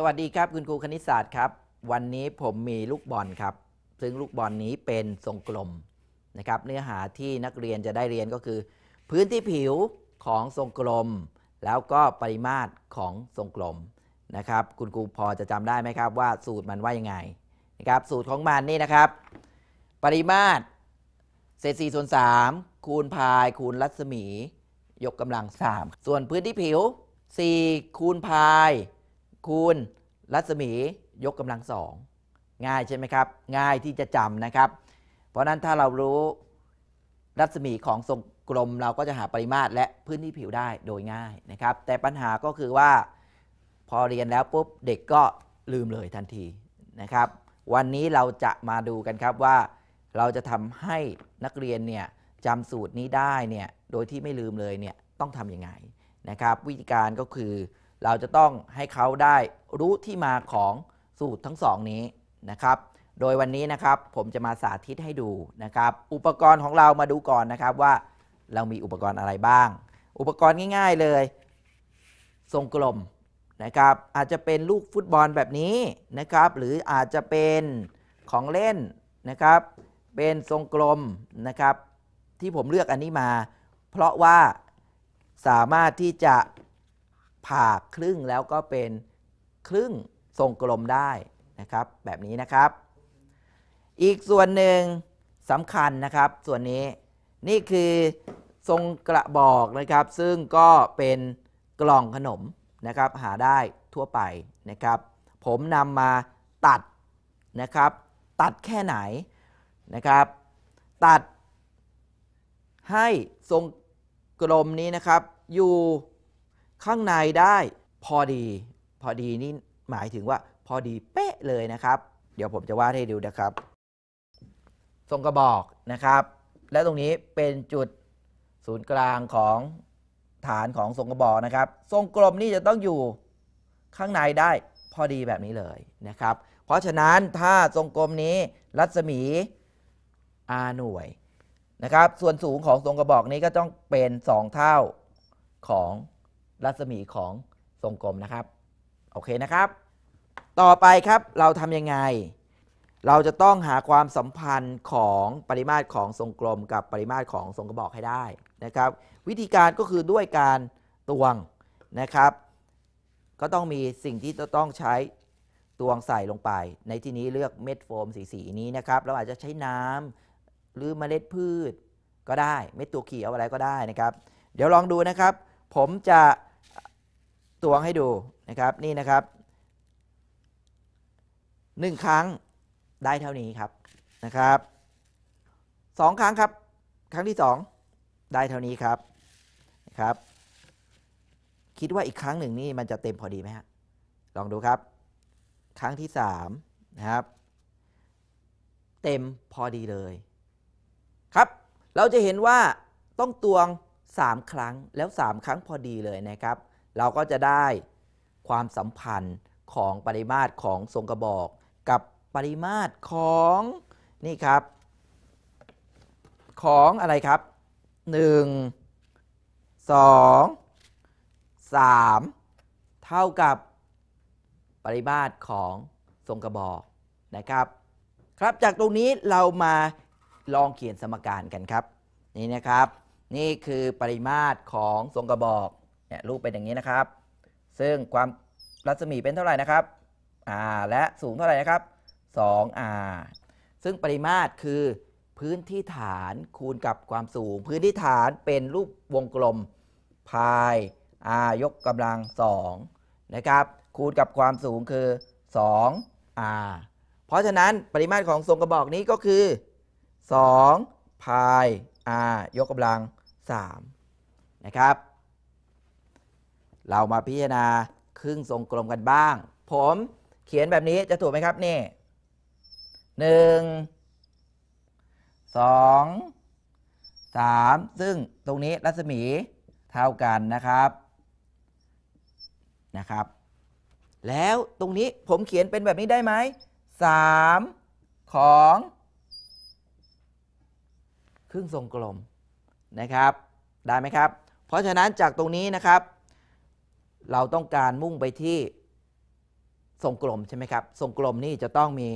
สวัสดีครับคุณครูคณิตศาสตร์ครับ วันนี้ผมมีลูกบอลครับ ซึ่งลูกบอลนี้เป็นทรงกลมนะครับเนื้อหาที่นักเรียนจะได้เรียนก็คือ พื้นที่ผิวของทรงกลม แล้วก็ปริมาตรของทรงกลมนะครับ คุณครูพอจะจำได้ไหมครับว่าสูตรมันว่ายังไงนะครับสูตรของมันนี่นะครับ ปริมาตรเศษ4ส่วน3คูณพายคูณรัศมี ยกกำลัง 3 ส่วนพื้นที่ผิว 4 คูณพาย คูณรัศมียกกำลังสองง่ายใช่ไหมครับ ง่ายที่จะจำนะครับ เพราะนั้นถ้าเรารู้รัศมีของทรงกลมเราก็จะหาปริมาตรและพื้นที่ผิวได้โดยง่ายนะครับ แต่ปัญหาก็คือว่าพอเรียนแล้วปุ๊บเด็กก็ลืมเลยทันทีนะครับ วันนี้เราจะมาดูกันครับว่า เราจะทำให้นักเรียนเนี่ยจำสูตรนี้ได้เนี่ยโดยที่ไม่ลืมเลยเนี่ยต้องทำยังไงนะครับ วิธีการก็คือ เราจะต้องให้เขาได้รู้ที่มาของสูตรทั้งสองนี้นะครับ โดยวันนี้นะครับผมจะมาสาธิตให้ดูนะครับ อุปกรณ์ของเรามาดูก่อนนะครับว่าเรามีอุปกรณ์อะไรบ้าง อุปกรณ์ง่าย ๆเลย ทรงกลมนะครับ อาจจะเป็นลูกฟุตบอลแบบนี้นะครับ หรืออาจจะเป็นของเล่นนะครับ เป็นทรงกลมนะครับ ที่ผมเลือกอันนี้มา เพราะว่าสามารถที่จะ ผ่าครึ่งแล้วก็เป็นครึ่งทรงกลมได้นะครับ แบบนี้นะครับ อีกส่วนหนึ่งสำคัญนะครับ ส่วนนี้นี่คือทรงกระบอกนะครับ ซึ่งก็เป็นกล่องขนมนะครับ หาได้ทั่วไปนะครับ ผมนำมาตัดนะครับ ตัดแค่ไหนนะครับ ตัดให้ทรงกลมนี้นะครับอยู่ ข้างในได้พอดี พอดีนี่หมายถึงว่าพอดีเป๊ะเลยนะครับ เดี๋ยวผมจะวาดให้ดูนะครับ ทรงกระบอกนะครับ และตรงนี้เป็นจุดศูนย์กลางของฐานของทรงกระบอกนะครับ ทรงกลมนี่จะต้องอยู่ข้างในได้พอดีแบบนี้เลยนะครับ เพราะฉะนั้นถ้าทรงกลมนี้รัศมี r หน่วยนะครับ ส่วนสูงของทรงกระบอกนี้ก็ต้องเป็น 2 เท่าของ รัศมีของทรงกลมนะครับ โอเคนะครับ ต่อไปครับเราทำยังไง เราจะต้องหาความสัมพันธ์ของปริมาตรของทรงกลม กับปริมาตรของทรงกระบอกให้ได้นะครับ วิธีการก็คือด้วยการตวงนะครับ ก็ต้องมีสิ่งที่จะต้องใช้ตวงใส่ลงไป ในที่นี้เลือกเม็ดโฟมสีสีนี้นะครับเราอาจจะใช้น้ำหรือเมล็ดพืชก็ได้ เม็ดตัวเขียวอะไรก็ได้นะครับ เดี๋ยวลองดูนะครับ ผมจะ ตวงให้ดูนะครับนี่นะครับหนึ่งครั้งได้เท่านี้ครับนะครับสองครั้งครับ ครั้งที่สองได้เท่านี้ครับนะครับ คิดว่าอีกครั้งหนึ่งนี่มันจะเต็มพอดีไหมฮะลองดูครับ ครั้งที่สามนะครับ เต็มพอดีเลย ครับ เราจะเห็นว่าต้องตวง 3 ครั้งแล้ว 3 ครั้งพอดีเลยนะครับ เราก็จะได้ความสัมพันธ์ของปริมาตรของทรงกระบอก กับปริมาตรของนี่ครับ ของอะไรครับ 1 2 3 เท่ากับปริมาตรของทรงกระบอกนะครับ ครับจากตรงนี้เรามาลองเขียนสมการกันครับ นี่นะครับ นี่คือปริมาตรของทรงกระบอก เนี่ยรูปเป็นอย่างนี้นะครับ ซึ่งความรัศมีเป็นเท่าไหร่นะครับ r และสูงเท่าไหร่นะครับ 2r ซึ่งปริมาตรคือพื้นที่ฐานคูณกับความสูง พื้นที่ฐานเป็นรูปวงกลมพาย r ยกกำลัง2นะครับ คูณกับความสูงคือ 2r เพราะฉะนั้นปริมาตรของทรงกระบอกนี้ก็คือ 2 พาย r ยกกำลัง3นะครับ เรามาพิจารณาครึ่งทรงกลมกันบ้าง ผมเขียนแบบนี้จะถูกไหมครับนี่หนึ่งสองสามซึ่งตรงนี้รัศมีเท่ากันนะครับนะครับ แล้วตรงนี้ผมเขียนเป็นแบบนี้ได้ไหมสามของครึ่งทรงกลมนะครับ ได้ไหมครับ เพราะฉะนั้นจากตรงนี้นะครับ เราต้องการมุ่งไปที่ทรงกลมใช่ไหมครับ ทรงกลมนี่จะต้องมี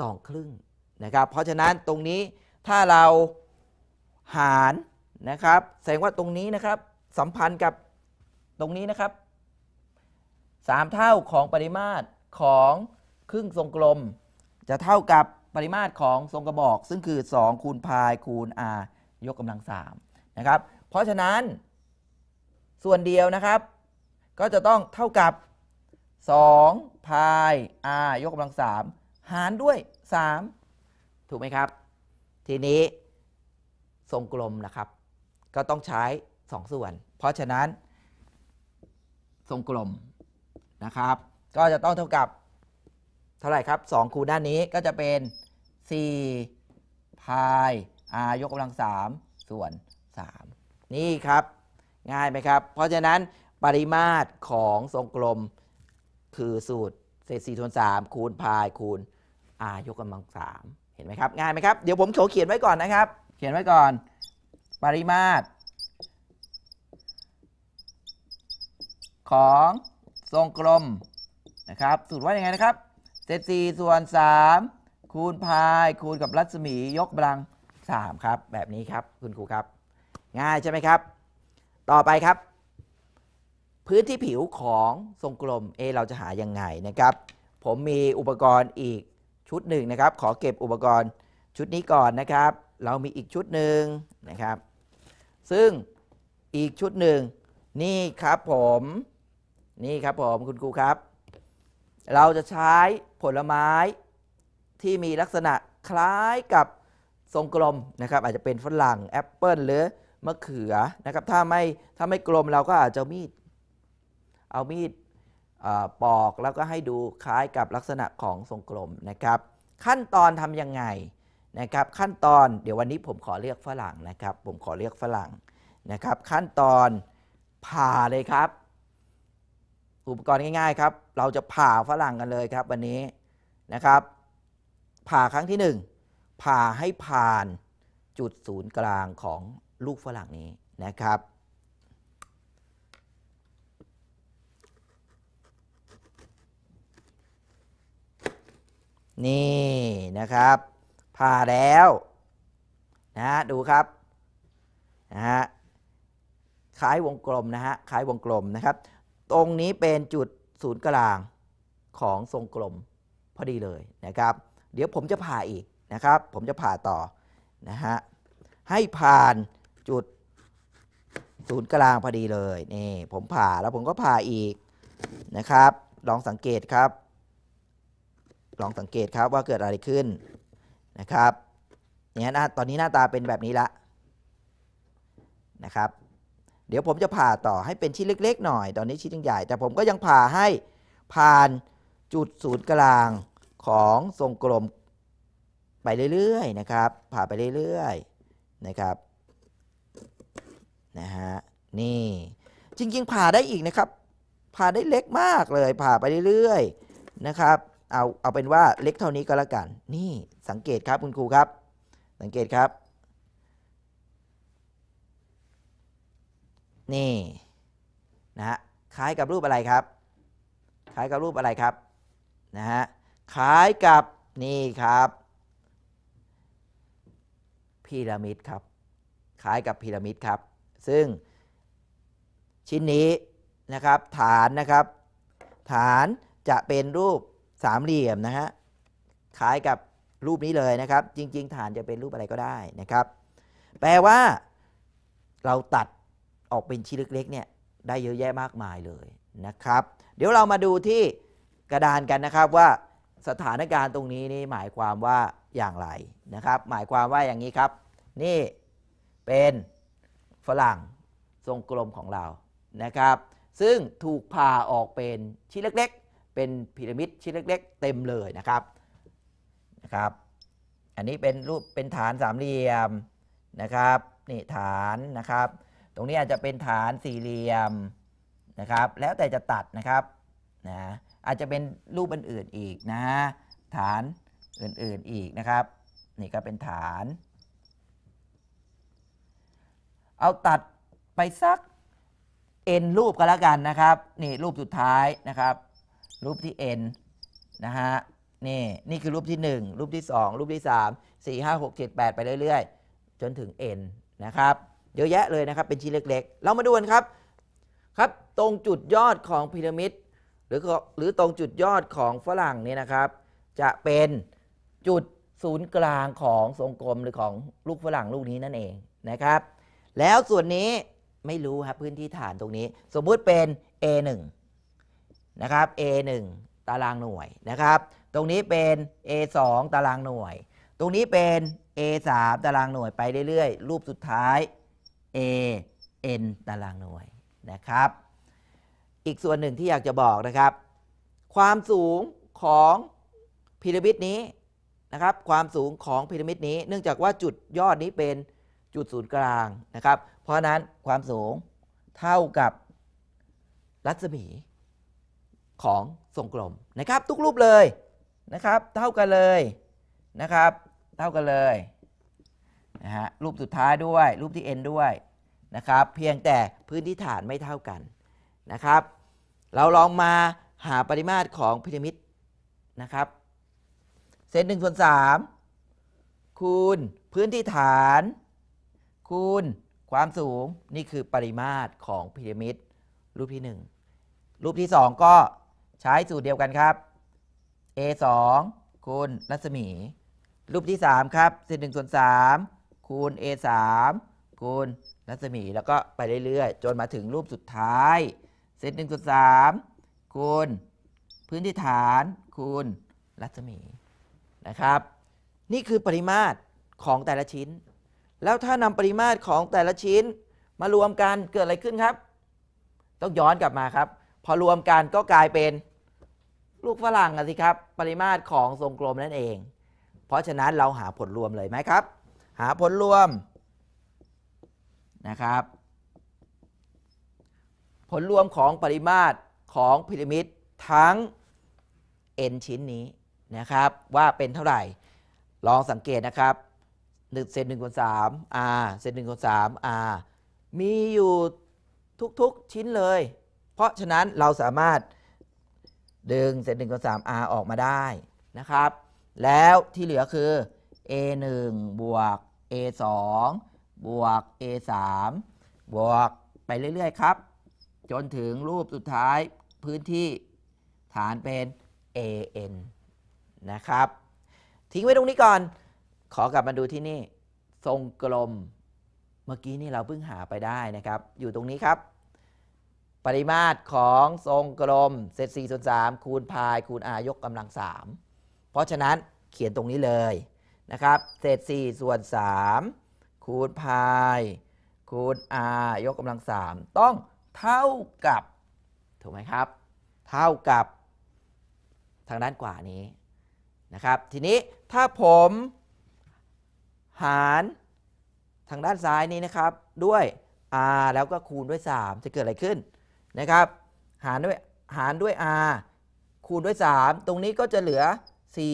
สองครึ่งนะครับ เพราะฉะนั้นตรงนี้ถ้าเราหารนะครับ แสดงว่าตรงนี้นะครับ สัมพันธ์กับตรงนี้นะครับสามเท่าของปริมาตรของครึ่งทรงกลม จะเท่ากับปริมาตรของทรงกระบอก ซึ่งคือ 2 คูณพายคูณ r ยกกำลัง3นะครับ เพราะฉะนั้นส่วนเดียวนะครับ ก็จะต้องเท่ากับ 2 พาย r ยกกำลัง 3 หารด้วย 3 ถูกไหมครับ ทีนี้ทรงกลมนะครับ ก็ต้องใช้ 2 ส่วน เพราะฉะนั้น ทรงกลมนะครับ ก็จะต้องเท่ากับ เท่าไหร่ครับ 2 คูณด้านนี้ก็จะเป็น 4 พาย r ยกกำลัง 3 ส่วน 3 นี่ครับ ง่ายไหมครับ เพราะฉะนั้น ปริมาตรของทรงกลม คือสูตรเศษ4ส่วน3คูณพายคูณ r ยกกำลัง 3 เห็นไหมครับ ง่ายไหมครับ เดี๋ยวผมโชว์เขียนไว้ก่อนนะครับ เขียนไว้ก่อน ปริมาตร ของทรงกลมนะครับ สูตรว่ายังไงนะครับ เศษ4ส่วน3คูณพายคูณกับรัศมียกกำลัง 3 ครับ แบบนี้ครับคุณครูครับ ง่ายใช่ไหมครับ ต่อไปครับ พื้นที่ผิวของทรงกลมเอเราจะหายังไงนะครับ ผมมีอุปกรณ์อีกชุดหนึ่งนะครับ ขอเก็บอุปกรณ์ชุดนี้ก่อนนะครับ เรามีอีกชุดหนึ่งนะครับ ซึ่งอีกชุดหนึ่งนี่ครับผมนี่ครับผมคุณครูครับ เราจะใช้ผลไม้ที่มีลักษณะคล้ายกับทรงกลมนะครับ อาจจะเป็นฝรั่งแอปเปิลหรือมะเขือนะครับ ถ้าไม่ถ้าไม่กลมเราก็อาจจะมีด เอามีดปอกแล้วก็ให้ดูคล้ายกับลักษณะของทรงกลมนะครับ ขั้นตอนทำยังไงนะครับ ขั้นตอนเดี๋ยววันนี้ผมขอเรียกฝรั่งนะครับ ผมขอเรียกฝรั่งนะครับ ขั้นตอนผ่าเลยครับ อุปกรณ์ง่ายๆครับ เราจะผ่าฝรั่งกันเลยครับวันนี้นะครับ ผ่าครั้งที่หนึ่งผ่าให้ผ่านจุดศูนย์กลางของลูกฝรั่งนี้นะครับ นี่นะครับ ผ่าแล้วนะฮะดูครับนะฮะคล้ายวงกลมนะฮะคล้ายวงกลมนะครับ ตรงนี้เป็นจุดศูนย์กลางของทรงกลมพอดีเลยนะครับ เดี๋ยวผมจะผ่าอีกนะครับ ผมจะผ่าต่อนะฮะให้ผ่านจุดศูนย์กลางพอดีเลยนี่ผมผ่าแล้วผมก็ผ่าอีกนะครับ ลองสังเกตครับ ลองสังเกตครับว่าเกิดอะไรขึ้นนะครับเนี่ยนะตอนนี้หน้าตาเป็นแบบนี้ละนะครับ เดี๋ยวผมจะผ่าต่อให้เป็นชิ้นเล็ก ๆ หน่อย ตอนนี้ชิ้นใหญ่ แต่ผมก็ยังผ่าให้ผ่านจุดศูนย์กลางของทรงกลมไปเรื่อยๆนะครับ ผ่าไปเรื่อยๆนะครับนะฮะนี่จริงๆผ่าได้อีกนะครับ ผ่าได้เล็กมากเลยผ่าไปเรื่อยๆนะครับ เอาเอาเป็นว่าเล็กเท่านี้ก็แล้วกัน นี่สังเกตครับคุณครูครับ สังเกตครับ นี่นะฮะคล้ายกับรูปอะไรครับ คล้ายกับรูปอะไรครับนะฮะคล้ายกับนี่ครับพีระมิดครับคล้ายกับพีระมิดครับ ซึ่งชิ้นนี้นะครับฐานนะครับ ฐานจะเป็นรูป สามเหลี่ยมนะฮะคล้ายกับรูปนี้เลยนะครับ จริง ๆ ฐานจะเป็นรูปอะไรก็ได้นะครับ แปลว่า เราตัดออกเป็นชิ้นเล็กๆเนี่ยได้เยอะแยะมากมายเลยนะครับ เดี๋ยวเรามาดูที่กระดานกันนะครับว่าสถานการณ์ตรงนี้นี่หมายความว่าอย่างไรนะครับ หมายความว่าอย่างนี้ครับ นี่เป็นฝรั่งทรงกลมของเรานะครับ ซึ่งถูกผ่าออกเป็นชิ้นเล็กๆ เป็นพีระมิดชิ้นเล็ก ๆ เต็มเลยนะครับนะครับ อันนี้เป็นรูปเป็นฐานสามเหลี่ยมนะครับนี่ฐานนะครับ ตรงนี้อาจจะเป็นฐานสี่เหลี่ยมนะครับ แล้วแต่จะตัดนะครับนะอาจจะเป็นรูปอื่นๆอีกนะฐานอื่นๆอีกนะครับ นี่ก็เป็นฐาน เอาตัดไปสักเอ็นรูปก็แล้วกันนะครับ นี่รูปสุดท้ายนะครับ รูปที่ n นะฮะนี่นี่คือรูปที่ 1 รูปที่ 2 รูปที่ 3 4 5 6 7 8 ไปเรื่อยๆ จนถึง n นะครับเยอะแยะเลยนะครับเป็นชิ้นเล็กๆ เรามาดูกันครับครับ ตรงจุดยอดของพีระมิดหรือหรือตรงจุดยอดของฝรั่งเนี่ยนะครับ จะเป็นจุดศูนย์กลางของทรงกลมหรือของลูกฝรั่งลูกนี้นั่นเองนะครับ แล้วส่วนนี้ไม่รู้ครับพื้นที่ฐานตรงนี้ สมมุติเป็น A1 นะครับ A1 ตารางหน่วยนะครับ ตรงนี้เป็น A2 ตารางหน่วย ตรงนี้เป็น A3 ตารางหน่วยไปเรื่อยๆ รูปสุดท้าย AN ตารางหน่วยนะครับ อีกส่วนหนึ่งที่อยากจะบอกนะครับ ความสูงของพีระมิดนี้นะครับ ความสูงของพีระมิดนี้ เนื่องจากว่าจุดยอดนี้เป็นจุดศูนย์กลางนะครับ เพราะนั้นความสูงเท่ากับรัศมี ของทรงกลมนะครับ ทุกรูปเลยนะครับ เท่ากันเลยนะครับ เท่ากันเลยนะฮะรูปสุดท้ายด้วย รูปที่ n ด้วยนะครับ เพียงแต่พื้นที่ฐานไม่เท่ากันนะครับ เราลองมาหาปริมาตรของพีระมิดนะครับ เศษหนึ่งส่วนสามคูณพื้นที่ฐาน คูณความสูงนี่คือปริมาตรของพีระมิดรูปที่ 1 รูปที่ 2 ก็ ใช้สูตรเดียวกันครับ a 2คูณรัศมี รูปที่ 3 ครับเศษหนึ่งส่วนสามคูณ a 3คูณรัศมีแล้วก็ไปเรื่อยๆ จนมาถึงรูปสุดท้ายเศษหนึ่งส่วนสามคูณพื้นที่ฐานคูณรัศมีนะครับ นี่คือปริมาตรของแต่ละชิ้น แล้วถ้านำปริมาตรของแต่ละชิ้นมารวมกันเกิดอะไรขึ้นครับ ต้องย้อนกลับมาครับ พอรวมกันก็กลายเป็น ลูกฝรั่งสิครับ ปริมาตรของทรงกลมนั่นเอง เพราะฉะนั้นเราหาผลรวมเลยไหมครับ หาผลรวมนะครับ ผลรวมของปริมาตรของพีระมิดทั้ง n ชิ้นนี้นะครับว่าเป็นเท่าไหร่ ลองสังเกตนะครับ1เซน1คูณ3 r เซน1คูณ3 r มีอยู่ทุกๆชิ้นเลย เพราะฉะนั้นเราสามารถ ดึงเซน1คูณ3 r ออกมาได้นะครับ แล้วที่เหลือคือ a 1บวก a 2บวก a 3บวกไปเรื่อย ๆ ครับ จนถึงรูปสุดท้ายพื้นที่ฐานเป็น an นะครับ ทิ้งไว้ตรงนี้ก่อน ขอกลับมาดูที่นี่ ทรงกลม เมื่อกี้นี่เราเพิ่งหาไปได้นะครับ อยู่ตรงนี้ครับ ปริมาตรของทรงกลมเศษ4ส่วน3คูณพายคูณ r ยกกำลัง 3 เพราะฉะนั้นเขียนตรงนี้เลยนะครับ เศษ4ส่วน3คูณพายคูณ r ยกกำลัง 3 ต้องเท่ากับ ถูกไหมครับ เท่ากับ ทางด้านขวานี้นะครับ ทีนี้ถ้าผมหารทางด้านซ้ายนี้นะครับด้วย r แล้วก็คูณด้วย 3 จะเกิดอะไรขึ้น นะครับ หารด้วยหารด้วย r คูณด้วย 3 ตรงนี้ก็จะเหลือ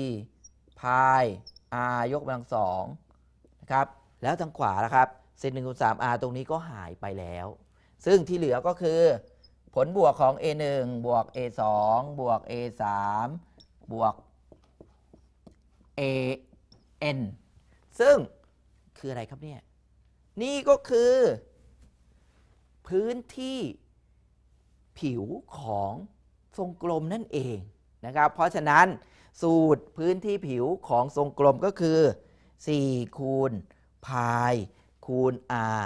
4 พาย r ยกกำลังสองนะครับ แล้วทางขวาละครับเซนหนึ่งคูณสาม r ตรงนี้ก็หายไปแล้ว ซึ่งที่เหลือก็คือ ผลบวกของ a 1บวก a 2บวก a 3บวก a n ซึ่งคืออะไรครับเนี่ย นี่ก็คือ พื้นที่ ผิวของทรงกลมนั่นเองนะครับ เพราะฉะนั้นสูตรพื้นที่ผิวของทรงกลมก็คือ 4 คูณพายคูณ r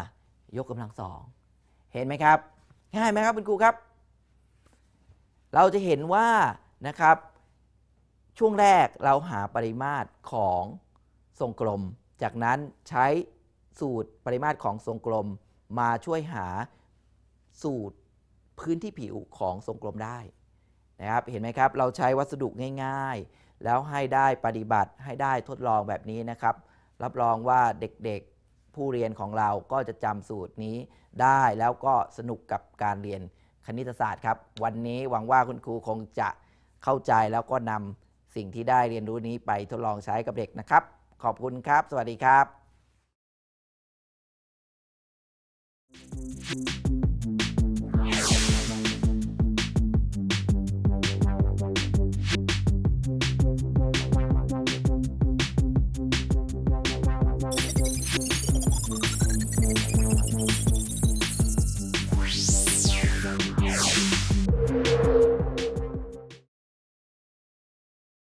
ยกกำลังสองเห็นไหมครับ ง่ายไหมครับคุณครูครับ เราจะเห็นว่านะครับ ช่วงแรกเราหาปริมาตรของทรงกลม จากนั้นใช้สูตรปริมาตรของทรงกลม มาช่วยหาสูตร พื้นที่ผิวของทรงกลมได้นะครับเห็นไหมครับ เราใช้วัสดุง่ายๆ แล้วให้ได้ปฏิบัติให้ได้ทดลองแบบนี้นะครับ รับรองว่าเด็กๆผู้เรียนของเราก็จะจำสูตรนี้ได้แล้วก็สนุกกับการเรียนคณิตศาสตร์ครับ วันนี้หวังว่าคุณครูคงจะเข้าใจแล้วก็นำสิ่งที่ได้เรียนรู้นี้ไปทดลองใช้กับเด็กนะครับ ขอบคุณครับ สวัสดีครับ